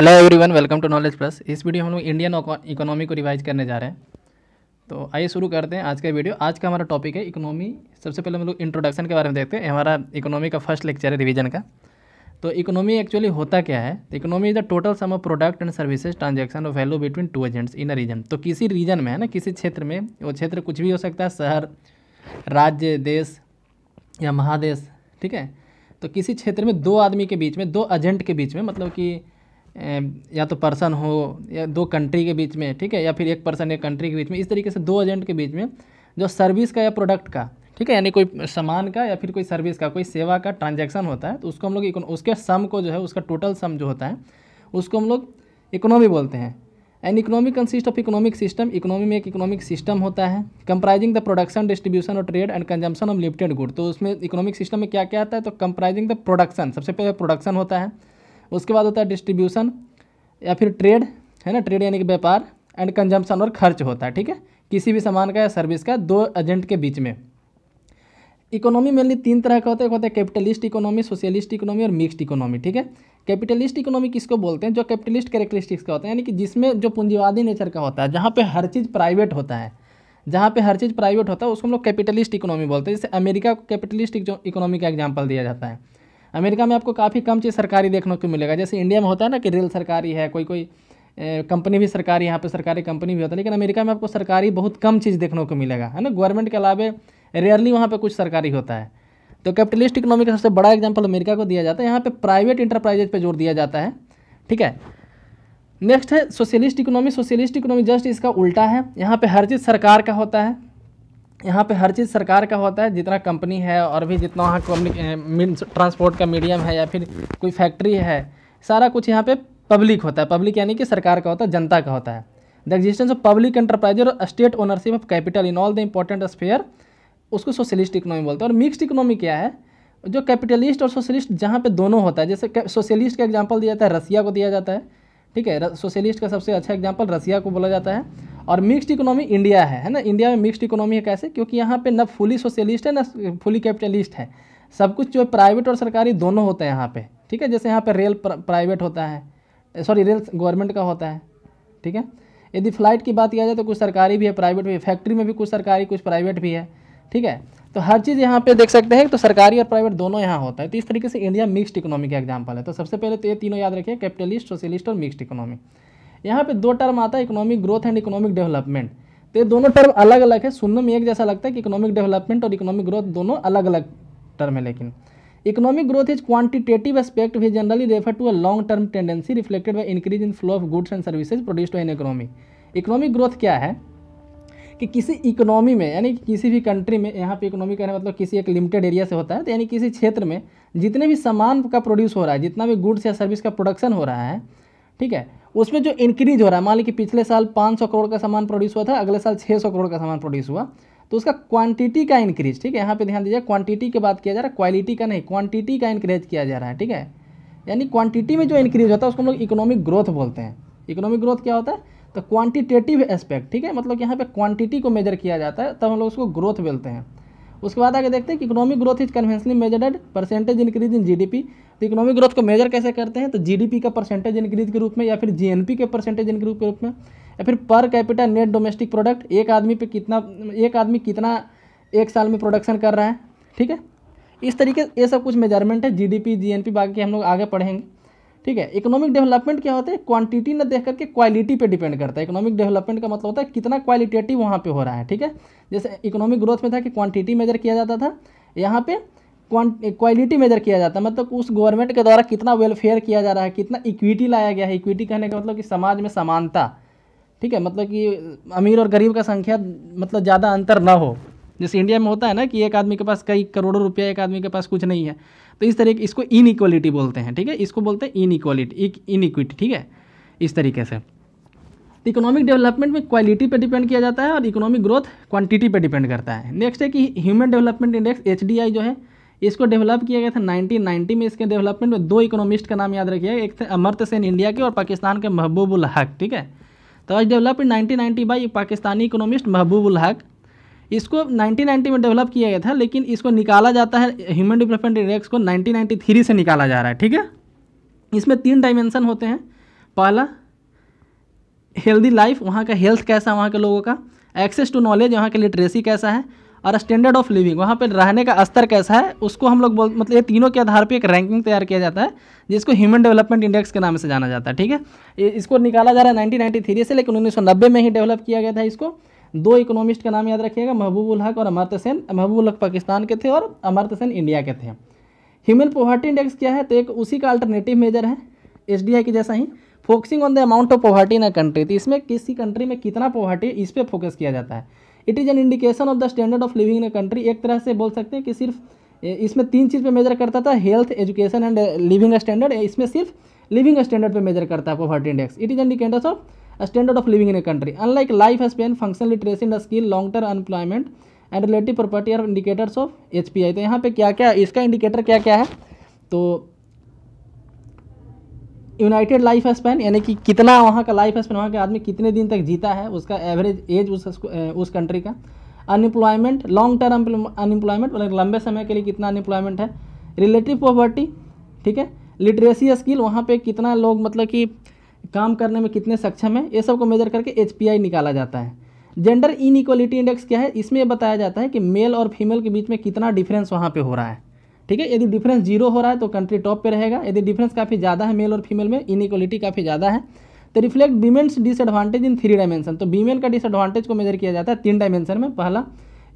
Hello everyone welcome to knowledge plus इस video हम लोग इंडियन इकोनॉमी को रिवाइज करने जा रहे हैं। तो आइए शुरू करते हैं आज का वीडियो। आज का हमारा टॉपिक है इकोनॉमी सबसे पहले हम लोग इंट्रोडक्शन के बारे में देखते हैं। हमारा इकोनॉमी का फ़र्स्ट लेक्चर है रिवीजन का। तो इकोनॉमी एक्चुअली होता क्या है? Economy is the total sum of product and services transaction of value between two agents in a region तो किसी रीजन में, है ना, किसी क्षेत्र में, वो क्षेत्र कुछ भी हो सकता है, शहर, राज्य, देश या महादेश, ठीक है? तो किसी क्षेत्र में दो आदमी के बीच में, दो एजेंट के बीच में मतलब कि या तो पर्सन हो या दो कंट्री के बीच में, ठीक है, या फिर एक पर्सन एक कंट्री के बीच में, इस तरीके से दो एजेंट के बीच में, जो सर्विस का या प्रोडक्ट का, ठीक है, यानी कोई सामान का या फिर कोई सर्विस का, कोई सेवा का ट्रांजैक्शन होता है तो उसको हम लोग उसके सम को जो है, उसका टोटल सम जो होता है, उसको हम लोग इकोनॉमी बोलते हैं। And economy consist of economic system, economy में एक इकोनॉमिक सिस्टम होता है, कंप्राइजिंग द प्रोडक्शन, डिस्ट्रीब्यूशन और trade and consumption of limited good. तो उसमें इकोनॉमिक सिस्टम में क्या क्या आता है तो कंप्राइजिंग द प्रोडक्शन, सबसे पहले प्रोडक्शन होता है उसके बाद होता है डिस्ट्रीब्यूशन या फिर ट्रेड है ना? ट्रेड यानी कि व्यापार एंड कंजम्पशन और खर्च होता है, ठीक है? किसी भी सामान का या सर्विस का दो एजेंट के बीच में। इकोनॉमी मेनली तीन तरह का होता है, एक होता है कैपिटलिस्ट इकोनॉमी सोशलिस्ट इकोनॉमी और मिक्स्ड इकोनॉमी ठीक है? कैपिटलिस्ट इकोनॉमी किसको बोलते हैं? जो कैपिटलिस्ट कैरेक्टरिस्टिक्स का होता है, यानी कि जिसमें जो पूंजीवादी नेचर का होता है, जहाँ पे हर चीज़ प्राइवेट होता है, जहाँ पे हर चीज़ प्राइवेट होता है, उसको हम लोग कैपिटलिस्ट इकोनॉमी बोलते हैं। जैसे अमेरिका को कैपिटलिस्ट इकोनॉमी का एग्ज़ाम्पल दिया जाता है। अमेरिका में आपको काफ़ी कम चीज़ सरकारी देखने को मिलेगा। जैसे इंडिया में होता है ना कि रेल सरकारी है कोई कोई कंपनी भी सरकारी, यहाँ पे सरकारी कंपनी भी होता है, लेकिन अमेरिका में आपको सरकारी बहुत कम चीज़ देखने को मिलेगा, है ना? गवर्नमेंट के अलावे रेयरली वहाँ पर कुछ सरकारी होता है। तो कैपिटलिस्ट इकोनॉमी का सबसे बड़ा एग्ज़ाम्पल अमेरिका को दिया जाता है। यहाँ पर प्राइवेट इंटरप्राइजेज पर ज़ोर दिया जाता है, ठीक है? नेक्स्ट है socialist economy socialist economy just इसका उल्टा है। यहाँ पे हर चीज़ सरकार का होता है। यहाँ पे हर चीज़ सरकार का होता है, जितना कंपनी है और भी जितना वहाँ ट्रांसपोर्ट का मीडियम है या फिर कोई फैक्ट्री है, सारा कुछ यहाँ पे पब्लिक होता है। पब्लिक यानी कि सरकार का होता है, जनता का होता है। The existence of public enterprise और state ownership of capital in all the important sphere उसको सोशलिस्ट इकोनॉमी बोलते हैं। और मिक्सड इकोनॉमी क्या है? जो कैपिटलिस्ट और सोशलिस्ट जहाँ पे दोनों होता है, जैसे सोशलिस्ट का एग्ज़ाम्पल दिया जाता है, रसिया को दिया जाता है। ठीक है सोशलिस्ट का सबसे अच्छा एग्ज़ाम्पल रसिया को बोला जाता है। और मिक्सड इकोनॉमी इंडिया है है ना? इंडिया में मिक्सड इकोनॉमी है कैसे? क्योंकि यहाँ पे न फुली सोशलिस्ट है, न फुली कैपिटलिस्ट है। सब कुछ जो प्राइवेट और सरकारी दोनों होते हैं यहाँ पे, ठीक है? जैसे यहाँ पे रेल प्राइवेट होता है सॉरी रेल गवर्नमेंट का होता है, ठीक है? यदि फ़्लाइट की बात किया जाए तो कुछ सरकारी भी है प्राइवेट भी है फैक्ट्री में भी कुछ सरकारी, कुछ प्राइवेट भी है, ठीक है? तो हर चीज़ यहाँ पे देख सकते हैं तो सरकारी और प्राइवेट दोनों यहाँ होता है। तो इस तरीके से इंडिया मिक्सड इकोनॉमी का एग्ज़ाम्पल है। तो सबसे पहले तो ये तीनों याद रखिए कैपिटलिस्ट सोशलिस्ट और मिक्सड इकोनॉमी यहाँ पे दो टर्म आता है economic growth and economic development तो ये दोनों टर्म अलग अलग है, सुनने में एक जैसा लगता है कि इकोनॉमिक डेवलपमेंट और इकोनॉमिक ग्रोथ दोनों अलग अलग टर्म है लेकिन। Economic growth is quantitative aspect we generally refer to a long term tendency reflected by increase in flow of goods and services produced in economy economic growth क्या है? कि किसी इकोनॉमी में, यानी कि किसी भी कंट्री में, यहाँ पे इकोनॉमी कहने मतलब किसी एक लिमिटेड एरिया से होता है तो यानी किसी क्षेत्र में जितने भी सामान का प्रोड्यूस हो रहा है, जितना भी गुड्स या सर्विस का प्रोडक्शन हो रहा है ठीक है? उसमें जो इंक्रीज हो रहा है, मान लीजिए पिछले साल 500 करोड़ का सामान प्रोड्यूस हुआ था, अगले साल 600 करोड़ का सामान प्रोड्यूस हुआ तो उसका क्वांटिटी का इंक्रीज ठीक है? यहाँ पे ध्यान दीजिए क्वांटिटी की बात किया जा रहा है क्वालिटी का नहीं क्वांटिटी का इंक्रीज किया जा रहा है, ठीक है? यानी क्वांटिटी में जो इंक्रीज होता है, उसको हम लोग इकोनॉमिक ग्रोथ बोलते हैं। इकोनॉमिक ग्रोथ क्या होता है? तो क्वांटिटेटिव एस्पेक्ट ठीक है? मतलब यहाँ पे क्वांटिटी को मेजर किया जाता है, तब हम लोग उसको ग्रोथ बोलते हैं। उसके बाद आगे देखते हैं कि economic growth is conventionally measured percentage increase in GDP तो इकोनॉमिक ग्रोथ को मेजर कैसे करते हैं? तो जीडीपी का परसेंटेज इंक्रीज के रूप में या फिर जीएनपी के परसेंटेज इंक्रीज के रूप में या फिर पर कैपिटल नेट डोमेस्टिक प्रोडक्ट एक आदमी पे कितना, एक आदमी कितना एक साल में प्रोडक्शन कर रहा है, ठीक है? इस तरीके, ये सब कुछ मेज़रमेंट है जीडीपी जीएनपी बाकी हम लोग आगे पढ़ेंगे। ठीक है इकोनॉमिक डेवलपमेंट क्या होता है? क्वांटिटी ना देख करके क्वालिटी पे डिपेंड करता है। इकोनॉमिक डेवलपमेंट का मतलब होता है कितना क्वालिटेटिव वहाँ पे हो रहा है, ठीक है? जैसे इकोनॉमिक ग्रोथ में था कि क्वांटिटी मेजर किया जाता था, यहाँ पे क्वालिटी मेजर किया जाता है। मतलब उस गवर्नमेंट के द्वारा कितना वेलफेयर किया जा रहा है, कितना इक्विटी लाया गया है। इक्विटी कहने का मतलब कि समाज में समानता, ठीक है? मतलब कि अमीर और गरीब का संख्या मतलब ज़्यादा अंतर ना हो। जैसे इंडिया में होता है ना कि एक आदमी के पास कई करोड़ों रुपया, एक आदमी के पास कुछ नहीं है। तो इस तरीके, इसको इन इक्वलिटी बोलते हैं, ठीक है? इसको बोलते हैं इन इक्वलिटी इन इक्विटी ठीक है? इस तरीके से। तो इकोनॉमिक डेवलपमेंट में क्वालिटी पे डिपेंड किया जाता है और इकोनॉमिक ग्रोथ क्वांटिटी पे डिपेंड करता है। नेक्स्ट है कि ह्यूमन डेवलपमेंट इंडेक्स एचडीआई जो है, इसको डेवलप किया गया था 1990 में। इसके डेवलपमेंट में दो इकोनॉमिस्ट का नाम याद रखिएगा, एक थे अमर्त्य सेन इंडिया के और पाकिस्तान के महबूबुल हक, ठीक है? तो आज develop in nineteen by Pakistani economist Mahbub ul Haq. इसको 1990 में डेवलप किया गया था, लेकिन इसको निकाला जाता है ह्यूमन डेवलपमेंट इंडेक्स को 1993 से निकाला जा रहा है, ठीक है? इसमें तीन डायमेंशन होते हैं। पहला हेल्दी लाइफ वहाँ का हेल्थ कैसा है, वहाँ के लोगों का? एक्सेस टू नॉलेज वहाँ के लिटरेसी कैसा है? और स्टैंडर्ड ऑफ़ लिविंग वहाँ पर रहने का स्तर कैसा है? उसको हम लोग बोल मतलब ये तीनों के आधार पर एक रैंकिंग तैयार किया जाता है, जिसको ह्यूमन डेवलपमेंट इंडेक्स के नाम से जाना जाता है, ठीक है? इसको निकाला जा रहा है नाइनटीन से, लेकिन उन्नीस सौ नब्बे में ही डेवलप किया गया था इसको। दो इकोनॉमिस्ट का नाम याद रखिएगा महबूबुल हक और अमर्त सेन महबूबुल हक पाकिस्तान के थे और अमर्त सेन इंडिया के थे। ह्यूमन पोवर्टी इंडेक्स क्या है? तो एक उसी का अल्टरनेटिव मेजर है एच के जैसा ही। Focusing on the amount of poverty in a country तो इसमें किसी कंट्री में कितना पोवर्टी इस पर फोकस किया जाता है। It is an indication of the standard of living in a country एक तरह से बोल सकते हैं कि सिर्फ़ इसमें तीन चीज़ पे मेजर करता था health education and living standard इसमें सिर्फ़ लिविंग स्टैंडर्ड पे मेजर करता है poverty index it is indicators of standard of living in a country unlike life span function literacy in skill long term unemployment and relative property are indicators of H P I तो यहाँ पे क्या क्या इसका indicator क्या क्या है? तो यूनाइटेड लाइफ स्पैन यानी कि कितना वहाँ का लाइफ स्पैन वहाँ के आदमी कितने दिन तक जीता है, उसका एवरेज एज उस उस कंट्री का। अनएम्प्लॉयमेंट लॉन्ग टर्म अनएम्प्लॉयमेंट मतलब लंबे समय के लिए कितना अनएम्प्लॉयमेंट है? रिलेटिव पॉवर्टी ठीक है? लिटरेसी स्किल वहाँ पे कितना लोग मतलब कि काम करने में कितने सक्षम है, ये सबको मेजर करके एचपीआई निकाला जाता है। जेंडर इन इंडेक्स क्या है, इसमें बताया जाता है कि मेल और फीमेल के बीच में कितना डिफरेंस वहाँ पे हो रहा है। ठीक है, यदि डिफरेंस ज़ीरो हो रहा है तो कंट्री टॉप पे रहेगा, यदि डिफरेंस काफ़ी ज़्यादा है मेल और फीमेल में इनइक्वलिटी काफ़ी ज़्यादा है तो reflect women's disadvantage in three dimension तो वीमेन का डिसएडवांटेज को मेजर किया जाता है तीन डायमेंशन में। पहला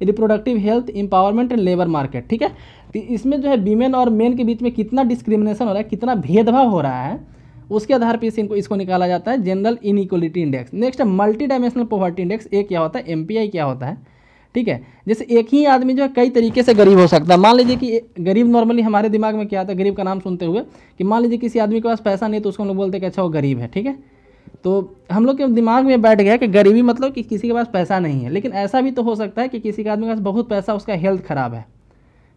reproductive health empowerment and labour market ठीक है? तो इसमें जो है वीमेन और मेन के बीच में कितना डिस्क्रिमिनेशन हो रहा है, कितना भेदभाव हो रहा है उसके आधार पर इनको, इसको निकाला जाता है जनरल इनइक्वलिटी इंडेक्स नेक्स्ट है मल्टी डायमेंशनल पॉवर्टी इंडेक्स ए क्या होता है? एमपीआई क्या होता है? ठीक है? जैसे एक ही आदमी जो है, कई तरीके से गरीब हो सकता है। मान लीजिए कि गरीब नॉर्मली हमारे दिमाग में क्या आता है? गरीब का नाम सुनते हुए कि मान लीजिए किसी आदमी के पास पैसा नहीं तो उसको हम लोग बोलते हैं कि अच्छा वो गरीब है, ठीक है? तो हम लोग के दिमाग में बैठ गया कि गरीबी मतलब कि किसी के पास पैसा नहीं है। लेकिन ऐसा भी तो हो सकता है कि किसी के आदमी के पास बहुत पैसा, उसका हेल्थ ख़राब है।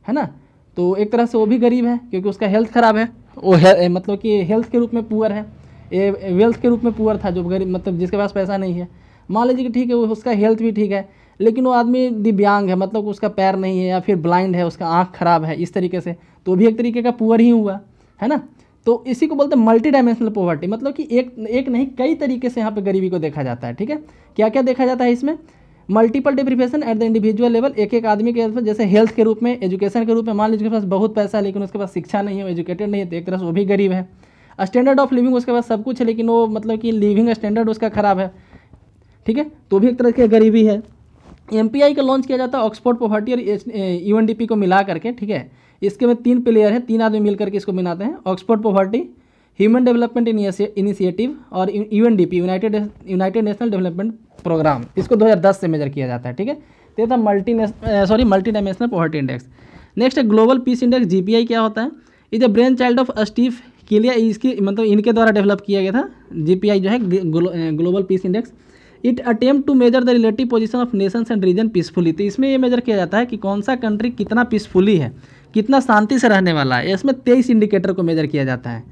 है ना? तो एक तरह से वो भी गरीब है, क्योंकि उसका हेल्थ ख़राब है। वो है, मतलब कि हेल्थ के रूप में पुअर है। ये वेल्थ के रूप में पुअर था जो गरीब मतलब जिसके पास पैसा नहीं है। मान लीजिए कि ठीक है उसका हेल्थ भी ठीक है लेकिन वो आदमी दिव्यांग है मतलब उसका पैर नहीं है या फिर ब्लाइंड है उसका आँख खराब है इस तरीके से तो भी एक तरीके का पुअर ही हुआ है ना? तो इसी को बोलते हैं मल्टी डायमेंशनल पॉवर्टी मतलब कि एक एक नहीं कई तरीके से यहाँ पे गरीबी को देखा जाता है ठीक है? क्या क्या देखा जाता है इसमें? Multiple deprivation at the individual level एक एक आदमी के जैसे हेल्थ के रूप में एजुकेशन के रूप में, मान लीजिए उसके पास बहुत पैसा है, लेकिन उसके पास शिक्षा नहीं है एजुकेटेड नहीं है तो एक तरह से वो भी गरीब है। स्टैंडर्ड ऑफ़ लिविंग उसके पास सब कुछ है, लेकिन वो मतलब कि लिविंग स्टैंडर्ड उसका ख़राब है। ठीक है? तो भी एक तरह की गरीबी है। एमपीआई का लॉन्च किया जाता है ऑक्सफोर्ड पॉवर्टी और यूएनडीपी को मिला करके, ठीक है? इसके में तीन प्लेयर हैं, तीन आदमी मिल करके इसको बनाते हैं। Oxford poverty human development initiative और UNDP United United National development programme इसको 2010 से मेजर किया जाता है, ठीक है? तो था multi sorry multi dimensional poverty index next है ग्लोबल पीस इंडेक्स जीपीआई क्या होता है? Is a brain child of Steve Killelea इसकी मतलब इनके द्वारा डेवलप किया गया था GPI जो है global peace index it attempt to measure the relative position of nations and region peacefully तो इसमें ये मेजर किया जाता है कि कौन सा कंट्री कितना पीसफुली है, कितना शांति से रहने वाला है। इसमें तेईस इंडिकेटर को मेजर किया जाता है।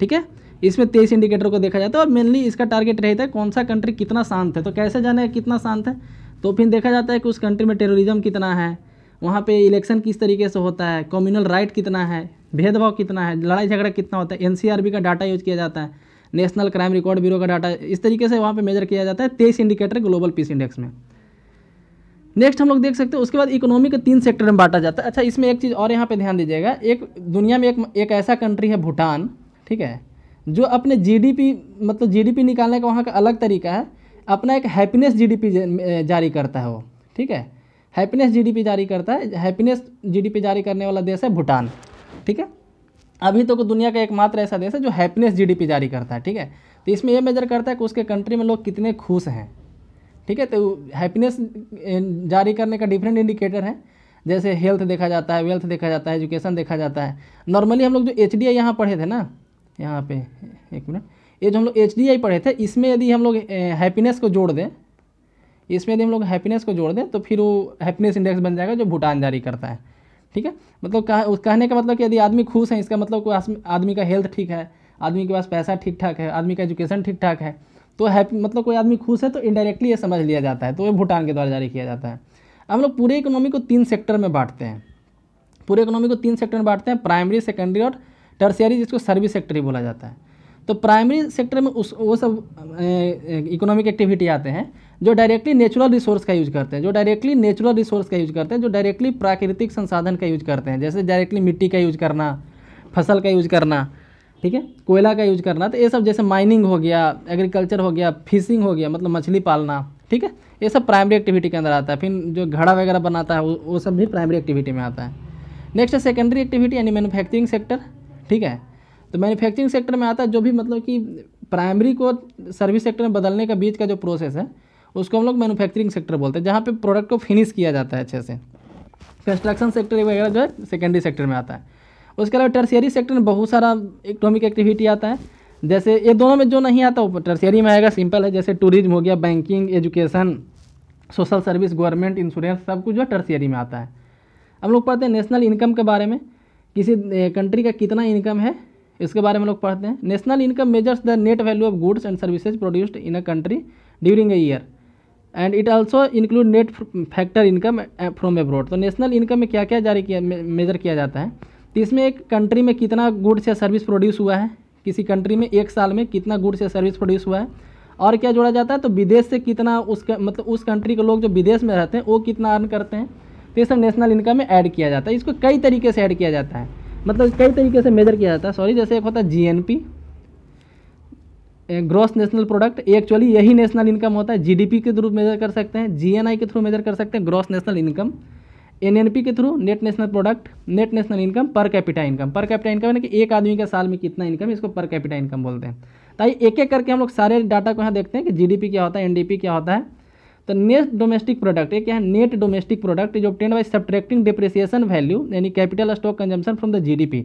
ठीक है? इसमें तेईस इंडिकेटर को देखा जाता है और मेनली इसका टारगेट रहता है कौन सा कंट्री कितना शांत है। तो कैसे जाने कितना शांत है? तो फिर देखा जाता है कि उस कंट्री में टेररिज्म कितना है, वहाँ पे इलेक्शन किस तरीके से होता है कम्युनल राइट कितना है, भेदभाव कितना है, लड़ाई झगड़ा कितना होता है एनसीआरबी का डाटा यूज़ किया जाता है नेशनल क्राइम रिकॉर्ड ब्यूरो का डाटा इस तरीके से वहाँ पे मेजर किया जाता है तेईस इंडिकेटर ग्लोबल पीस इंडेक्स में। नेक्स्ट हम लोग देख सकते हैं, उसके बाद इकोनॉमी के तीन सेक्टर में बांटा जाता है। अच्छा इसमें एक चीज़ और यहाँ पे ध्यान दीजिएगा, एक दुनिया में एक एक ऐसा कंट्री है, भूटान ठीक है? जो अपने जीडीपी मतलब जीडीपी निकालने का वहाँ का अलग तरीका है। अपना एक हैप्पीनेस जीडीपी जारी करता है वो, ठीक है? हैप्पीनेस जीडीपी जारी करता है हैप्पीनेस जीडीपी जारी करने वाला देश है भूटान, ठीक है? अभी तो दुनिया का एकमात्र ऐसा देश है जो हैप्पीनेस जीडीपी जारी करता है, ठीक है? तो इसमें यह मेजर करता है कि उसके कंट्री में लोग कितने खुश हैं, ठीक है? तो हैप्पीनेस जारी करने का डिफरेंट इंडिकेटर है। जैसे हेल्थ देखा जाता है वेल्थ देखा जाता है एजुकेशन देखा जाता है। नॉर्मली हम लोग जो एच डी आई यहाँ पढ़े थे ना यहाँ पे, एक मिनट। ये जो हम लोग एच पढ़े थे, इसमें यदि हम लोग हैप्पीनेस को जोड़ दें, इसमें यदि हम लोग हैप्पीनेस को जोड़ दें तो फिर वो हैप्पीनेस इंडेक्स बन जाएगा जो भूटान जारी करता है। ठीक है? मतलब कह कहने का मतलब कि यदि आदमी खुश है, इसका मतलब आदमी का हेल्थ ठीक है, आदमी के पास पैसा ठीक ठाक है, आदमी का एजुकेशन ठीक ठाक है तो हैप्पी मतलब कोई आदमी खुश है तो इनडायरेक्टली ये समझ लिया जाता है तो ये भूटान के द्वारा जारी किया जाता है। हम लोग पूरे इकोनॉमी को तीन सेक्टर में बांटते हैं। पूरे इकोनॉमी को तीन सेक्टर में बांटते हैं प्राइमरी सेकेंडरी और टर्सियरी जिसको सर्विस सेक्टर ही बोला जाता है। तो प्राइमरी सेक्टर में उस, वो सब इकोनॉमिक एक्टिविटी आते हैं, जो डायरेक्टली नेचुरल रिसोर्स का यूज़ करते हैं, जो डायरेक्टली नेचुरल रिसोर्स का यूज़ करते हैं, जो डायरेक्टली प्राकृतिक संसाधन का यूज़ करते हैं, जैसे डायरेक्टली मिट्टी का यूज़ करना, फ़सल का यूज़ करना, ठीक है? कोयला का यूज़ करना तो ये सब जैसे माइनिंग हो गया एग्रीकल्चर हो गया फिशिंग हो गया मतलब मछली पालना, ठीक है? ये सब प्राइमरी एक्टिविटी के अंदर आता है। फिर जो घड़ा वगैरह बनाता है, वो वो सब भी प्राइमरी एक्टिविटी में आता है। नेक्स्ट है सेकेंडरी एक्टिविटी यानी मैन्युफैक्चरिंग सेक्टर ठीक है? तो मैन्युफैक्चरिंग सेक्टर में आता है जो भी मतलब कि प्राइमरी को सर्विस सेक्टर में बदलने का बीच का जो प्रोसेस है, उसको हम लोग मैन्युफैक्चरिंग सेक्टर बोलते हैं, जहाँ पे प्रोडक्ट को फिनिश किया जाता है अच्छे से। कंस्ट्रक्शन सेक्टर वगैरह जो है सेकेंडरी सेक्टर में आता है। उसके अलावा टर्सियरी सेक्टर में बहुत सारा इकोनॉमिक एक्टिविटी आता है। जैसे ये दोनों में जो नहीं आता, वो टर्सियरी में आएगा सिंपल है, जैसे टूरिज़्म हो गया banking education social service government insurance सब कुछ जो है टर्सियरी में आता है। हम लोग पढ़ते हैं नेशनल इनकम के बारे में। किसी कंट्री का कितना इनकम है, इसके बारे में लोग पढ़ते हैं। National income measures the net value of goods and services produced in a country during a year and it also include net factor income from abroad तो नेशनल इनकम में क्या क्या जारी किया मेजर किया जाता है? तो इसमें एक कंट्री में कितना गुड्स या सर्विस प्रोड्यूस हुआ है? किसी कंट्री में एक साल में कितना गुड्स या सर्विस प्रोड्यूस हुआ है? और क्या जोड़ा जाता है? तो विदेश से कितना उस मतलब उस कंट्री के लोग जो विदेश में रहते हैं, वो कितना अर्न करते हैं? ये सब नेशनल इनकम में ऐड किया जाता है। इसको कई तरीके से ऐड किया जाता है। मतलब कई तरीके से मेजर किया जाता है। सॉरी जैसे एक होता है GNP gross national product actually यही नेशनल इनकम होता है। जीडीपी के थ्रू मेजर कर सकते हैं जीएनआई के थ्रू मेजर कर सकते हैं ग्रॉस नेशनल इनकम एनएनपी के through net national product net national income per capita income per capita income यानी कि एक आदमी के साल में कितना इनकम इसको पर कैपिटा इनकम बोलते हैं। ताकि एक एक करके हम लोग सारे डाटा को यहाँ देखते हैं कि जीडीपी क्या होता है एनडीपी क्या होता है। तो नेट डोमेस्टिक प्रोडक्ट क्या है नेट डोमेस्टिक प्रोडक्ट जो obtain by subtracting depreciation value यानी capital stock consumption from the GDP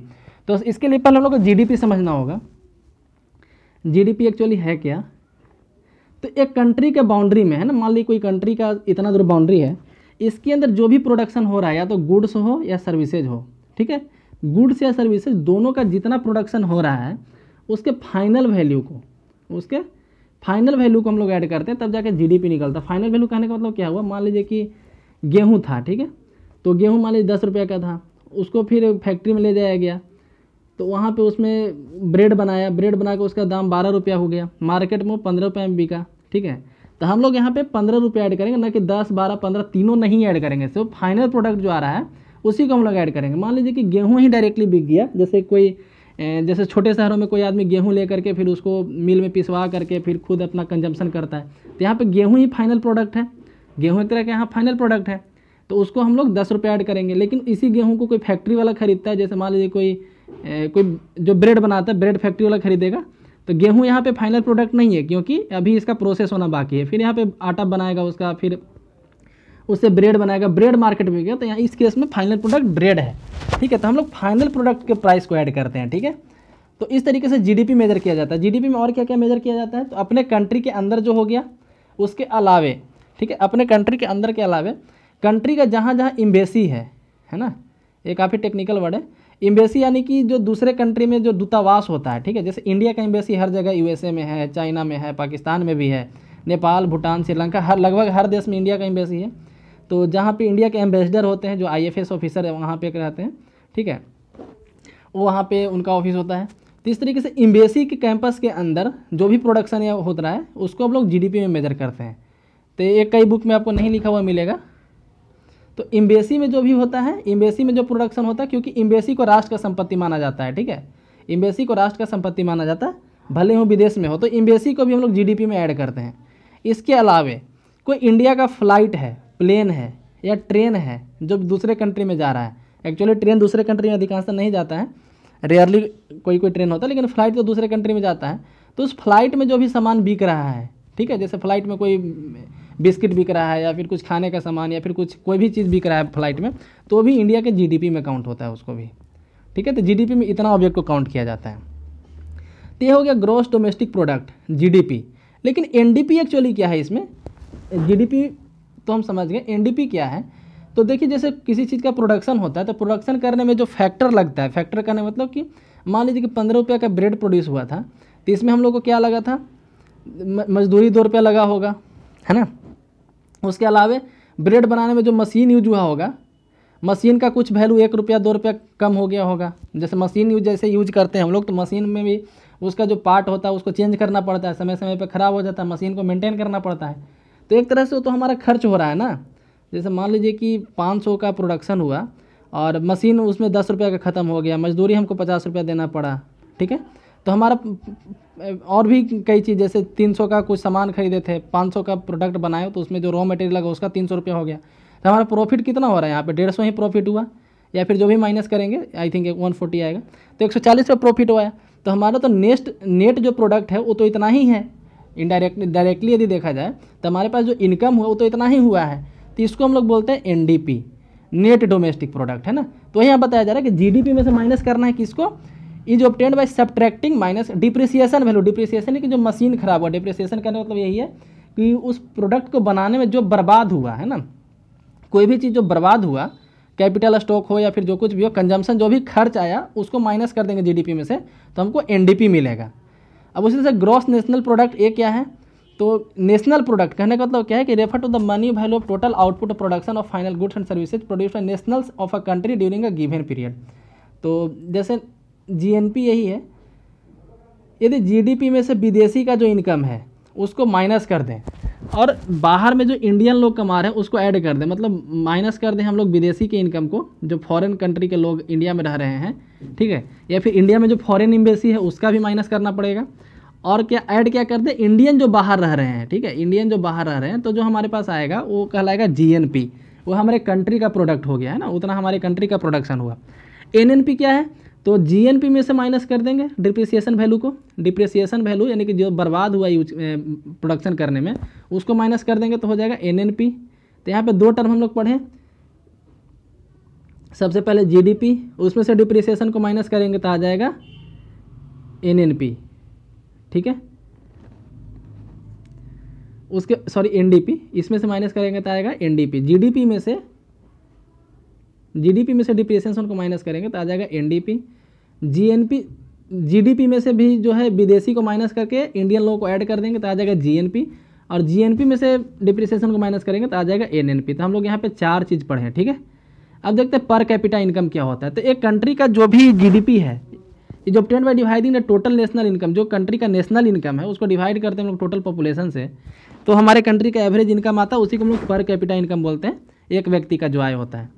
तो इसके लिए पहले हम लोग को जीडीपी समझना होगा। जीडीपी एक्चुअली है क्या? तो एक कंट्री के बाउंड्री में, है ना, मान ली कोई कंट्री का इतना दूर बाउंड्री है, इसके अंदर जो भी प्रोडक्शन हो रहा है, या तो गुड्स हो या सर्विसेज़ हो, ठीक है? गुड्स या सर्विसेज़ दोनों का जितना प्रोडक्शन हो रहा है, उसके फाइनल वैल्यू को, उसके फाइनल वैल्यू को हम लोग ऐड करते हैं, तब जाके जीडीपी निकलता। है फाइनल वैल्यू कहने का मतलब क्या हुआ? मान लीजिए कि गेहूँ था, ठीक है? तो गेहूँ मान लीजिए दस रुपये का था, उसको फिर फैक्ट्री में ले जाया गया। तो वहाँ पे उसमें ब्रेड बनाया। ब्रेड बना के उसका दाम बारह रुपया हो गया। मार्केट में पंद्रह रुपये में बिका ठीक है? तो हम लोग यहाँ पे पंद्रह रुपये ऐड करेंगे, ना कि दस, बारह, पंद्रह, तीनों नहीं ऐड करेंगे। सिर्फ़ फाइनल प्रोडक्ट जो आ रहा है, उसी को हम लोग ऐड करेंगे। मान लीजिए कि गेहूँ ही डायरेक्टली बिक गया, जैसे कोई जैसे छोटे शहरों में कोई आदमी गेहूँ ले करके फिर उसको मिल में पिसवा करके फिर खुद अपना कंजम्पशन करता है। तो यहाँ पे गेहूँ ही फाइनल प्रोडक्ट है। गेहूँ एक तरह का यहाँ फाइनल प्रोडक्ट है। तो उसको हम लोग दस रुपये ऐड करेंगे। लेकिन इसी गेहूँ को कोई फैक्ट्री वाला खरीदता है, जैसे मान लीजिए कोई कोई जो ब्रेड बनाता है ब्रेड फैक्ट्री वाला खरीदेगा तो गेहूँ यहाँ पे फाइनल प्रोडक्ट नहीं है, क्योंकि अभी इसका प्रोसेस होना बाकी है। फिर यहाँ पे आटा बनाएगा उसका, फिर उससे ब्रेड बनाएगा। ब्रेड मार्केट में गया तो यहाँ इस केस में फाइनल प्रोडक्ट ब्रेड है। ठीक है तो हम लोग फाइनल प्रोडक्ट के प्राइस को ऐड करते हैं, ठीक है? तो इस तरीके से जीडीपी मेजर किया जाता है। जीडीपी में और क्या क्या मेजर किया जाता है? तो अपने कंट्री के अंदर जो हो गया, उसके अलावे, ठीक है, अपने कंट्री के अंदर के अलावे कंट्री का जहाँ जहाँ इम्बेसी है है ना? ये काफ़ी टेक्निकल वर्ड है। इम्बेसी यानी कि जो दूसरे कंट्री में जो दूतावास होता है, ठीक है? जैसे इंडिया का इम्बेसी हर जगह यूएसए में है चाइना में है पाकिस्तान में भी है, नेपाल, भूटान श्रीलंका हर, लगभग हर देश में इंडिया का इम्बेसी है। तो जहाँ पे इंडिया के एम्बेसडर होते हैं, जो आईएफएस ऑफिसर है, वहाँ पे एक रहते हैं, ठीक है? वो वहाँ पे उनका ऑफ़िस होता है। तो इस तरीके से एम्बेसी के कैंपस के अंदर जो भी प्रोडक्शन या होता रहा है, उसको हम लोग जीडीपी में मेजर करते हैं। तो ये कई बुक में आपको नहीं लिखा हुआ मिलेगा। तो एम्बेसी में जो भी होता है एम्बेसी में जो प्रोडक्शन होता है, क्योंकि इम्बेसी को राष्ट्र का संपत्ति माना जाता है, ठीक है? एम्बेसी को राष्ट्र का संपत्ति माना जाता है, भले हो विदेश में हो। तो एम्बेसी को भी हम लोग जीडीपी में ऐड करते हैं। इसके अलावे, कोई इंडिया का फ़्लाइट है प्लेन है या ट्रेन है, जो दूसरे कंट्री में जा रहा है। एक्चुअली ट्रेन दूसरे कंट्री में अधिकांशतः नहीं जाता है। रेयरली कोई कोई ट्रेन होता है, लेकिन फ़्लाइट तो दूसरे कंट्री में जाता है। तो उस फ़्लाइट में जो भी सामान बिक रहा है, ठीक है, जैसे फ़्लाइट में कोई बिस्किट बिक रहा है या फिर कुछ खाने का सामान या फिर कुछ, कोई भी चीज़ बिक रहा है फ़्लाइट में तो भी इंडिया के जीडीपी में काउंट होता है उसको भी। ठीक है तो जीडीपी में इतना ऑब्जेक्ट को काउंट किया जाता है। तो ये हो गया ग्रॉस डोमेस्टिक प्रोडक्ट जीडीपी लेकिन एनडीपी एक्चुअली क्या है इसमें? जीडीपी तो हम समझ गए एनडीपी क्या है? तो देखिए, जैसे किसी चीज़ का प्रोडक्शन होता है तो प्रोडक्शन करने में जो फैक्टर लगता है फैक्टर करने मतलब कि मान लीजिए कि पंद्रह रुपये का ब्रेड प्रोड्यूस हुआ था तो इसमें हम लोग को क्या लगा था? मजदूरी दो रुपया लगा होगा, है ना? उसके अलावे ब्रेड बनाने में जो मशीन यूज़ हुआ होगा मशीन का कुछ वैल्यू एक रुपया, दो रुपया कम हो गया होगा। जैसे मशीन यूज़ जैसे यूज़ करते हैं हम लोग तो मशीन में भी उसका जो पार्ट होता है, उसको चेंज करना पड़ता है समय समय पर ख़राब हो जाता है मशीन को मेंटेन करना पड़ता है। तो एक तरह से वो तो हमारा खर्च हो रहा है ना। जैसे मान लीजिए कि 500 का प्रोडक्शन हुआ और मशीन उसमें दस रुपये का ख़त्म हो गया, मजदूरी हमको पचास रुपया देना पड़ा, ठीक है? तो हमारा और भी कई चीज़, जैसे तीन सौ का कुछ सामान खरीदे थे, पाँच सौ का प्रोडक्ट बनाए तो उसमें जो रॉ मटेरियल लगा उसका तीन सौ रुपया हो गया। तो हमारा प्रॉफिट कितना हो रहा है यहाँ पे? डेढ़ सौ ही प्रॉफिट हुआ, या फिर जो भी माइनस करेंगे आई थिंक वन फोर्टी आएगा तो एक सौ चालीस का प्रॉफिट हुआ है। तो हमारा तो नेक्स्ट नेट जो प्रोडक्ट है वो तो इतना ही है। इनडायरेक्टली डायरेक्टली यदि देखा जाए तो हमारे पास जो इनकम हुआ, वो तो इतना ही हुआ है। तो इसको हम लोग बोलते हैं एनडीपी नेट डोमेस्टिक प्रोडक्ट है ना? तो यहाँ बताया जा रहा है कि जीडीपी में से माइनस करना है किसको? Is obtained by subtracting minus depreciation value depreciation की जो मशीन खराब हुआ डिप्रिसिएशन करने का मतलब यही है कि उस प्रोडक्ट को बनाने में जो बर्बाद हुआ, है ना? कोई भी चीज़ जो बर्बाद हुआ कैपिटल स्टॉक हो या फिर जो कुछ भी हो कंजम्पशन जो भी खर्च आया, उसको माइनस कर देंगे जीडीपी में से तो हमको एनडीपी मिलेगा। अब उसी से ग्रॉस नेशनल प्रोडक्ट ये क्या है? तो नेशनल प्रोडक्ट कहने का मतलब क्या है कि refer to the money value of total output production of final goods and services produce nationals of a country during a given period तो जैसे जीएनपी यही है। यदि जीडीपी में से विदेशी का जो इनकम है, उसको माइनस कर दें और बाहर में जो इंडियन लोग कमा रहे हैं, उसको ऐड कर दें। मतलब माइनस कर दें हम लोग विदेशी के इनकम को, जो फॉरेन कंट्री के लोग इंडिया में रह रहे हैं, ठीक है? या फिर इंडिया में जो फॉरेन एम्बेसी है, उसका भी माइनस करना पड़ेगा। और क्या ऐड क्या कर दे? इंडियन जो बाहर रह रहे हैं, ठीक है? इंडियन जो बाहर रह रहे हैं तो जो हमारे पास आएगा, वो कहलाएगा जीएनपी वो हमारे कंट्री का प्रोडक्ट हो गया, है ना? उतना हमारे कंट्री का प्रोडक्शन हुआ। एनएनपी क्या है? तो जीएनपी में से माइनस कर देंगे डिप्रिसिएशन वैल्यू को। डिप्रिसिएशन वैल्यू यानी कि जो बर्बाद हुआ यूज़ प्रोडक्शन करने में, उसको माइनस कर देंगे तो हो जाएगा एनएनपी तो यहाँ पर दो टर्म हम लोग पढ़ें। सबसे पहले जीडीपी उसमें से डिप्रिसिएशन को माइनस करेंगे तो आ जाएगा एनएनपी ठीक है? उसके सॉरी एनडीपी इसमें से माइनस करेंगे तो आएगा एनडीपी जीडीपी में से जीडीपी में से डिप्रेशन को माइनस करेंगे तो आ जाएगा एनडीपी जीएनपी जीडीपी में से भी जो है विदेशी को माइनस करके इंडियन लोगों को ऐड कर देंगे तो आ जाएगा जीएनपी और जीएनपी में से डिप्रिसिएशन को माइनस करेंगे तो आ जाएगा एनएनपी तो हम लोग यहाँ पे चार चीज़ पढ़े हैं, ठीक है? अब देखते हैं पर कैपिटा इनकम क्या होता है। तो एक कंट्री का जो भी जीडीपी है is obtain by dividing the total national income जो कंट्री का नेशनल इनकम है, उसको डिवाइड करते हैं हम लोग टोटल पॉपुलेशन से। तो हमारे कंट्री का एवरेज इनकम आता है, उसी को हम लोग पर कैपिटा इनकम बोलते हैं, एक व्यक्ति का जो आय होता है।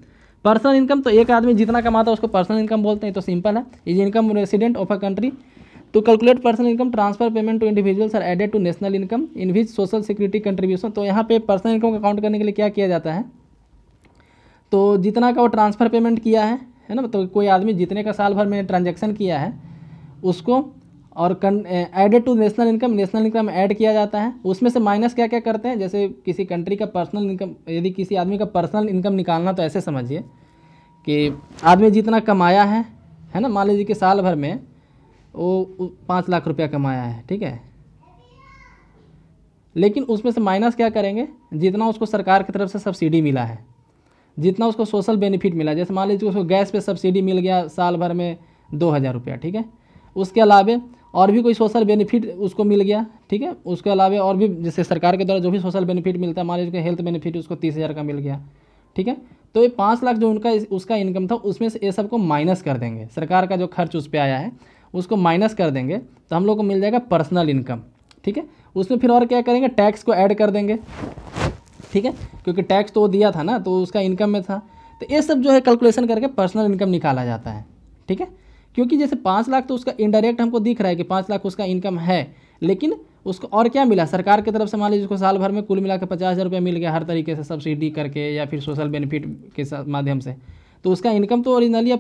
पर्सनल इनकम तो एक आदमी जितना कमाता है, उसको पर्सनल इनकम बोलते हैं तो सिंपल है। Is income resident of a country to calculate personal income transfer payment to individuals are added to national income in which social security contribution तो यहाँ पे पर्सनल इनकम का काउंट करने के लिए क्या किया जाता है? तो जितना का वो ट्रांसफ़र पेमेंट किया है है ना? तो कोई आदमी जितने का साल भर में ट्रांजेक्शन किया है, उसको और कन added to national income national income add किया जाता है। उसमें से माइनस क्या क्या करते हैं? जैसे किसी कंट्री का पर्सनल इनकम यदि किसी आदमी का पर्सनल इनकम निकालना तो ऐसे समझिए कि आदमी जितना कमाया है है ना? मान लीजिए कि साल भर में वो पाँच लाख रुपया कमाया है, ठीक है? लेकिन उसमें से माइनस क्या करेंगे? जितना उसको सरकार की तरफ़ से सब्सिडी मिला है। जितना उसको सोशल बेनिफिट मिला, जैसे मान लीजिए उसको गैस पे सब्सिडी मिल गया साल भर में दो हज़ार रुपया, ठीक है? उसके अलावे और भी कोई सोशल बेनिफिट उसको मिल गया, ठीक है? उसके अलावा और भी, जैसे सरकार के द्वारा जो भी सोशल बेनिफिट मिलता है, मान लीजिए हेल्थ बेनिफिट उसको तीस हज़ार का मिल गया, ठीक है? तो ये पाँच लाख जो उनका उसका इनकम था, उसमें से ये सबको माइनस कर देंगे। सरकार का जो खर्च उस पर आया है, उसको माइनस कर देंगे तो हम लोग को मिल जाएगा पर्सनल इनकम ठीक है? उसमें फिर और क्या करेंगे? टैक्स को ऐड कर देंगे। ठीक है? क्योंकि टैक्स तो दिया था ना तो उसका इनकम में था। तो ये सब जो है कैलकुलेशन करके पर्सनल इनकम निकाला जाता है। ठीक है? क्योंकि जैसे पाँच लाख तो उसका इनडायरेक्ट हमको दिख रहा है कि पाँच लाख उसका इनकम है, लेकिन उसको और क्या मिला? सरकार की तरफ़ से मान लीजिए उसको साल भर में कुल मिला के पचास हज़ार रुपया मिल गया हर तरीके से सब्सिडी करके या फिर सोशल बेनिफिट के माध्यम से। तो उसका इनकम तो ओरिजिनली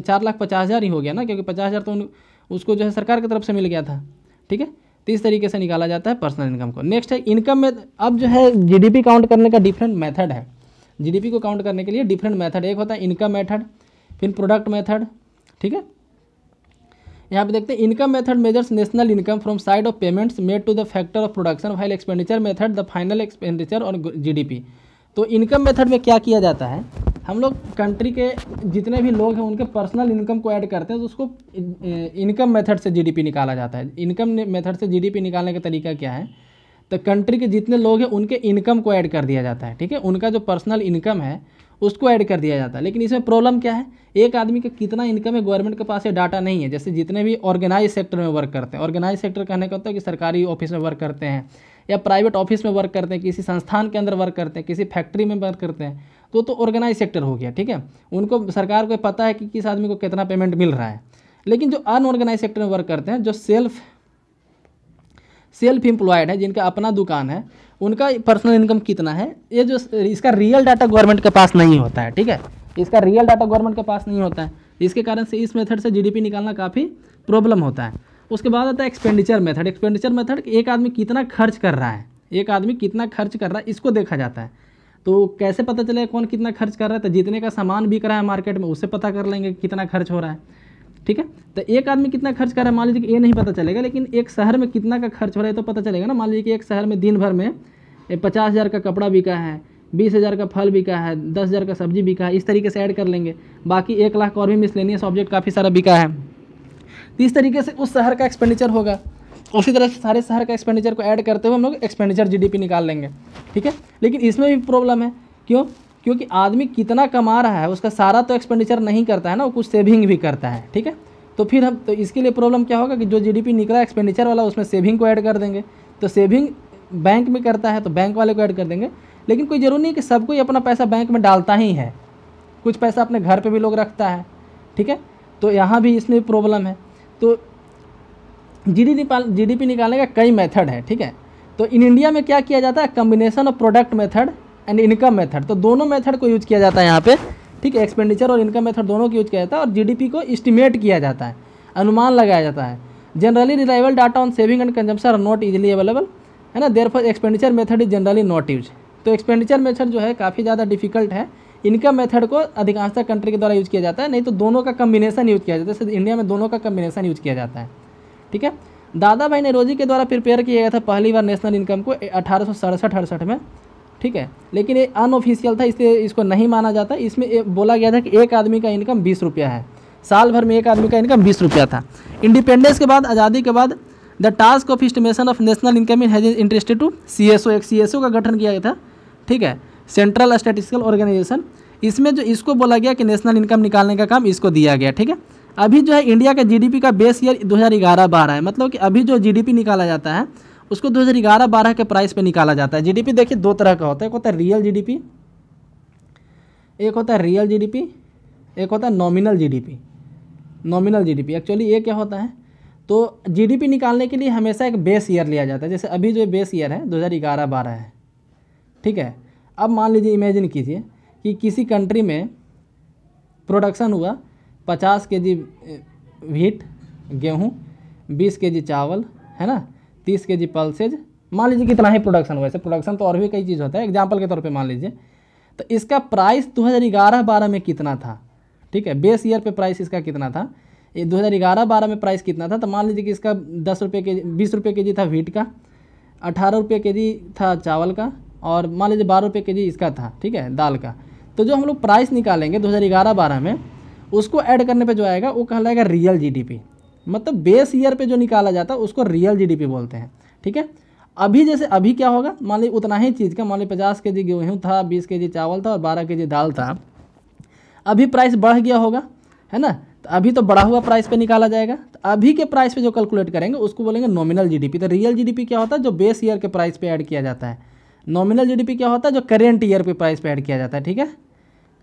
चार लाख पचास हज़ार ही हो गया ना, क्योंकि पचास हज़ार तो उसको जो है सरकार की तरफ़ से मिल गया था। ठीक है? तो इस तरीके से निकाला जाता है पर्सनल इनकम को। नेक्स्ट है इनकम में अब जो है जीडीपी काउंट करने का डिफरेंट मेथड है। जीडीपी को काउंट करने के लिए डिफरेंट मेथड एक होता है इनकम मेथड फिर प्रोडक्ट मेथड ठीक है? यहाँ पे देखते हैं income method measures national income from side of payments made to the factor of production file expenditure method the final expenditure और जीडीपी तो इनकम मेथड में क्या किया जाता है? हम लोग कंट्री के जितने भी लोग हैं, उनके पर्सनल इनकम को ऐड करते हैं तो उसको इनकम मेथड से जीडीपी निकाला जाता है। इनकम मेथड से जीडीपी निकालने का तरीका क्या है? तो कंट्री के जितने लोग हैं, उनके इनकम को ऐड कर दिया जाता है, ठीक है? उनका जो पर्सनल इनकम है, उसको ऐड कर दिया जाता है। लेकिन इसमें प्रॉब्लम क्या है? एक आदमी का कितना इनकम है गवर्नमेंट के पास ये डाटा नहीं है। जैसे जितने भी ऑर्गेनाइज सेक्टर में वर्क करते हैं ऑर्गेनाइज सेक्टर कहने का होता है कि सरकारी ऑफ़िस में वर्क करते हैं, या प्राइवेट ऑफ़िस में वर्क करते हैं, किसी संस्थान के अंदर वर्क करते हैं, किसी फैक्ट्री में वर्क करते हैं तो तो ऑर्गेनाइज सेक्टर हो गया, ठीक है? उनको सरकार को पता है कि किस आदमी को कितना पेमेंट मिल रहा है। लेकिन जो अनऑर्गेनाइज सेक्टर में वर्क करते हैं, जो सेल्फ सेल्फ एम्प्लॉयड है, जिनका अपना दुकान है, उनका पर्सनल इनकम कितना है? ये जो इसका रियल डाटा गवर्नमेंट के पास नहीं होता है, ठीक है? इसका रियल डाटा गवर्नमेंट के पास नहीं होता है। इसके कारण से इस मेथड से जीडीपी निकालना काफ़ी प्रॉब्लम होता है। उसके बाद आता है एक्सपेंडिचर मेथड एक्सपेंडिचर मेथड एक आदमी कितना खर्च कर रहा है, एक आदमी कितना खर्च कर रहा है, इसको देखा जाता है। तो कैसे पता चलेगा कौन कितना खर्च कर रहा है? तो जितने का सामान बिक रहा है मार्केट में उससे पता कर लेंगे कितना खर्च हो रहा है। ठीक है? तो एक आदमी कितना खर्च कर रहा है, मान लीजिए कि ये नहीं पता चलेगा, लेकिन एक शहर में कितना का खर्च हो रहा है तो पता चलेगा ना। मान लीजिए कि एक शहर में दिन भर में पचास हज़ार का कपड़ा बिका है, बीस हज़ार का फल बिका है, दस हज़ार का सब्ज़ी बिका है, इस तरीके से ऐड कर लेंगे। बाकी एक लाख और भी मिसलेनियस ऑब्जेक्ट काफ़ी सारा बिका है। तो इस तरीके से उस शहर का एक्सपेंडिचर होगा। उसी तरह से सारे शहर का एक्सपेंडिचर को ऐड करते हुए हम लोग एक्सपेंडिचर जीडीपी निकाल लेंगे, ठीक है? लेकिन इसमें भी प्रॉब्लम है। क्यों? क्योंकि आदमी कितना कमा रहा है, उसका सारा तो एक्सपेंडिचर नहीं करता है ना, वो कुछ सेविंग भी करता है, ठीक है? तो फिर हम तो इसके लिए प्रॉब्लम क्या होगा कि जो जीडीपी निकला एक्सपेंडिचर वाला, उसमें सेविंग को ऐड कर देंगे। तो सेविंग बैंक में करता है तो बैंक वाले को ऐड कर देंगे। लेकिन कोई ज़रूरी नहीं कि सब कोई अपना पैसा बैंक में डालता ही है। कुछ पैसा अपने घर पे भी लोग रखता है, ठीक है? तो यहाँ भी इसमें प्रॉब्लम है। तो G D G D P निकालने का कई मेथड है, ठीक है? तो इन इंडिया में क्या किया जाता है? Combination of product method and income method तो दोनों मेथड को यूज़ किया जाता है यहाँ पे, ठीक है? एक्सपेंडिचर और इनकम मेथड दोनों को यूज़ किया जाता है और जीडीपी को इस्टीमेट किया जाता है, अनुमान लगाया जाता है। Generally reliable data on saving and consumption are not easily available है ना? Therefore expenditure method is generally not use तो एक्सपेंडिचर मेथड जो है, काफ़ी ज़्यादा डिफ़िकल्ट है। इनकम मेथड को अधिकांशतः कंट्री के द्वारा यूज़ किया जाता है, नहीं तो दोनों का कम्बिनेशन यूज़ किया जाता है। इंडिया में दोनों का कम्बिनेशन यूज़ किया जाता है। ठीक है? दादा भाई नेरोजी के द्वारा प्रिपेयर किया गया था पहली बार नेशनल इनकम को अठारह सौ में, ठीक है? लेकिन ये अनऑफिशियल था, इसलिए इसको नहीं माना जाता। इसमें बोला गया था कि एक आदमी का इनकम बीस रुपया है। साल भर में एक आदमी का इनकम बीस रुपया था। इंडिपेंडेंस के बाद, आज़ादी के बाद the task of estimation of national income in has interested to C S O एक सी एस ओ का गठन किया गया था, ठीक है? सेंट्रल स्टेटिस्टिकल ऑर्गेनाइजेशन इसमें जो इसको बोला गया कि नेशनल इनकम निकालने का काम इसको दिया गया, ठीक है? अभी जो है इंडिया का जीडीपी का बेस ईयर 2011-12 है। मतलब कि अभी जो जीडीपी निकाला जाता है, उसको 2011-12 के प्राइस पे निकाला जाता है। जीडीपी देखिए दो तरह का होता है, एक होता है रियल जीडीपी, एक होता है रियल जीडीपी, एक होता है nominal GDP. Nominal GDP. Actually ये क्या होता है तो जीडीपी निकालने के लिए हमेशा एक बेस ईयर लिया जाता है। जैसे अभी जो बेस ईयर है 2011-12 है। ठीक है? अब मान लीजिए, इमेजिन कीजिए कि किसी कंट्री में प्रोडक्शन हुआ पचास के जी वीट, गेहूँ, बीस के जी चावल, है ना? तीस के जी पल्सेज। मान लीजिए कितना ही प्रोडक्शन हुआ ऐसे प्रोडक्शन तो और भी कई चीज़ होता है। एग्ज़ाम्पल के तौर पे मान लीजिए। तो इसका प्राइस 2011-12 में कितना था? ठीक है? बेस ईयर पे प्राइस इसका कितना था? ये 2011-12 में प्राइस कितना था? तो मान लीजिए कि इसका दस रुपये के जी बीस रुपये के जी था वीट का, अठारह रुपये के जी था चावल का, और मान लीजिए बारह रुपये के जी इसका था, ठीक है? दाल का। तो जो हम लोग प्राइस निकालेंगे दो हज़ार में उसको ऐड करने पे जो आएगा, वो कहलाएगा रियल जीडीपी मतलब बेस ईयर पे जो निकाला जाता है, उसको रियल जीडीपी बोलते हैं। ठीक है? अभी जैसे अभी क्या होगा? मान लीजिए उतना ही चीज़ का, मान लीजिए पचास के जी गेहूँ था, बीस के जी चावल था और बारह के जी दाल था। अभी प्राइस बढ़ गया होगा, है ना? तो अभी तो बढ़ा हुआ प्राइस पे निकाला जाएगा। तो अभी के प्राइस पे जो कैलकुलेट करेंगे, उसको बोलेंगे नॉमिनल जीडीपी तो रियल जीडीपी क्या होता है? जो बेस ईयर के प्राइस पे ऐड किया जाता है। नॉमिनल जीडीपी क्या होता है? जो करेंट ईयर पे प्राइस पे ऐड किया जाता है। ठीक है?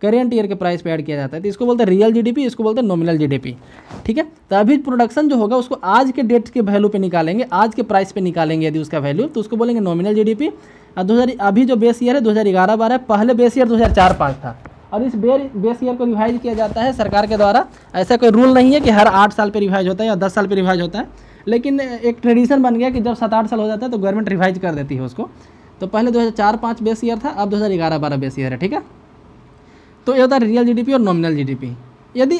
करेंट ईयर के प्राइस पे ऐड किया जाता है। तो इसको बोलते हैं रियल जीडीपी इसको बोलते हैं नॉमिनल जीडीपी ठीक है? तो अभी प्रोडक्शन जो होगा, उसको आज के डेट के वैल्यू पे निकालेंगे, आज के प्राइस पे निकालेंगे यदि उसका वैल्यू तो उसको बोलेंगे नॉमिनल जीडीपी और दो हज़ार अभी जो बेस ईयर है, दो हज़ार पहले बेस ईयर दो हज़ार था। और इस बेर बेस ईयर को रिवाइज किया जाता है सरकार के द्वारा। ऐसा कोई रूल नहीं है कि हर आठ साल पर रिवाइज होता है या दस साल पर रिवाइज होता है। लेकिन एक ट्रेडिशन बन गया कि जब सात आठ साल हो जाता है तो गवर्नमेंट रिवाइज कर देती है उसको। तो पहले दो हज़ार चार पाँच बेस ईयर था, अब दो हज़ार ग्यारह बारह बेस ईयर है, ठीक है? तो ये होता है रियल जीडीपी और नॉमिनल जीडीपी यदि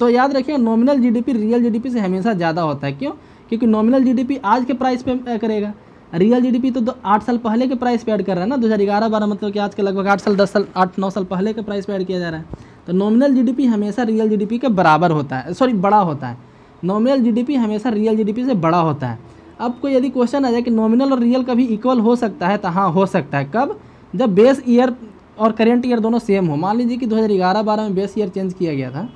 तो याद रखिए नॉमिनल जीडीपी रियल जीडीपी से हमेशा ज़्यादा होता है क्यों क्योंकि नॉमिनल जीडीपी आज के प्राइस पे करेगा रियल जीडीपी तो दो आठ साल पहले के प्राइस पे ऐड कर रहा है ना दो हज़ार ग्यारह बारह मतलब कि आज के लगभग आठ साल दस साल आठ नौ साल पहले के प्राइस पे ऐड किया जा रहा है तो नॉमिनल जीडीपी हमेशा रियल जीडीपी के बराबर होता है सॉरी बड़ा होता है नॉमिनल जीडीपी हमेशा रियल जीडीपी से बड़ा होता है कोई यदि क्वेश्चन आ जाए कि नॉमिनल और रियल कभी इक्वल हो सकता है तो हाँ हो सकता है कब जब बेस ईयर और करेंट ईयर दोनों सेम हो। मान लीजिए कि 2011-12 में बेस ईयर चेंज किया गया था,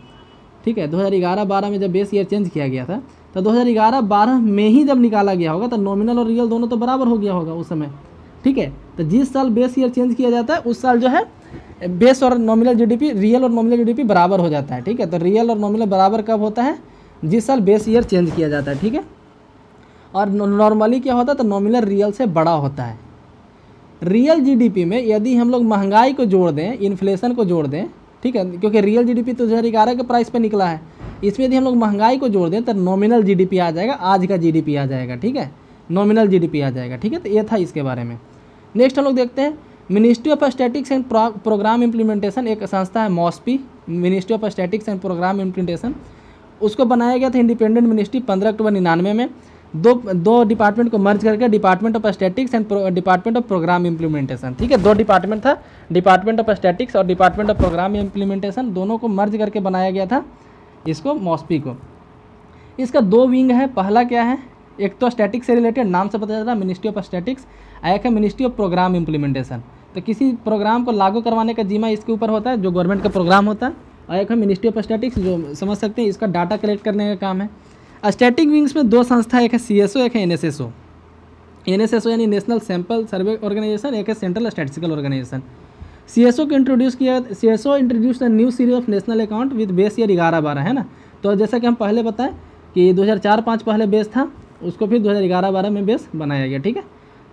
ठीक है? 2011-12 में जब बेस ईयर चेंज किया गया था तो 2011-12 में ही जब निकाला गया होगा तो नॉमिनल और रियल दोनों तो बराबर हो गया होगा उस समय, ठीक है? तो जिस साल बेस ईयर चेंज किया जाता है, उस साल जो है बेस और नॉमिनल जीडीपी रियल और नॉमिनल जीडीपी बराबर हो जाता है, ठीक है? तो रियल और नॉमिनल बराबर कब होता है? जिस साल बेस ईयर चेंज किया जाता है, ठीक है? और नॉर्मली क्या होता है तो नॉमिनल रियल से बड़ा होता है रियल जीडीपी में यदि हम लोग महँगाई को जोड़ दें इन्फ्लेशन को जोड़ दें, ठीक है, क्योंकि रियल जीडीपी तो दो हज़ार ग्यारह के प्राइस पे निकला है, इसमें यदि हम लोग महँगाई को जोड़ दें तो नॉमिनल जीडीपी आ जाएगा, आज का जीडीपी आ जाएगा, ठीक है नॉमिनल जीडीपी आ जाएगा, ठीक है तो ये था इसके बारे में। नेक्स्ट हम लोग देखते हैं ministry of statics and programme implementation एक संस्था है MoSPI ministry of statics and programme implementation उसको बनाया गया था इंडिपेंडेंट मिनिस्ट्री पंद्रह अक्टूबर निन्यानवे में। दो दो डिपार्टमेंट को मर्ज करके department of statics and department of programme implementation ठीक है? दो डिपार्टमेंट था डिपार्टमेंट ऑफ़ स्टैटिक्स और डिपार्टमेंट ऑफ़ प्रोग्राम इम्प्लीमेंटेशन दोनों को मर्ज करके बनाया गया था इसको मॉस्पी को। इसका दो विंग है, पहला क्या है? एक तो स्टैटिक्स से रिलेटेड नाम से पता चलता है मिनिस्ट्री ऑफ़ स्टैटिक्स एक है मिनिस्ट्री ऑफ़ प्रोग्राम इम्प्लीमेंटेशन तो किसी प्रोग्राम को लागू करवाने का जिम्मा इसके ऊपर होता है, जो गवर्नमेंट का प्रोग्राम होता है और एक है मिनिस्ट्री ऑफ़ स्टैटिक्स जो समझ सकते हैं, इसका डाटा कलेक्ट करने का काम है। स्टैटिक विंग्स में दो संस्था, एक है सीएसओ एक है एन एस यानी नेशनल सैंपल सर्वे ऑर्गेनाइजेशन एक है सेंट्रल स्टैटिस्टिकल ऑर्गेनाइजेशन सीएसओ को इंट्रोड्यूस किया C S O introduce the new series of national account with base year ग्यारह बारह, है ना? तो जैसा कि हम पहले बताएँ कि 2004-5 पहले बेस था, उसको फिर 2011-12 में बेस बनाया गया, ठीक है?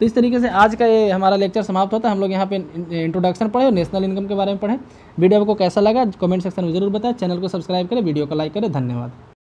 तो इस तरीके से आज का ये हमारा लेक्चर समाप्त होता है। हम लोग यहाँ पे इंट्रोडक्शन पढ़े और नेशनल इनकम के बारे में पढ़े। वीडियो आपको कैसा लगा कमेंट सेक्शन में ज़रूर बताएँ। चैनल को सब्सक्राइब करें वीडियो को लाइक करें। धन्यवाद।